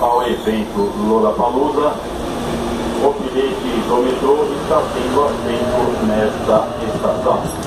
ao evento Lollapalooza, o bilhete do metrô está sendo aceito nesta estação.